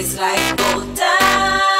It's like gold dust.